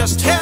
just help.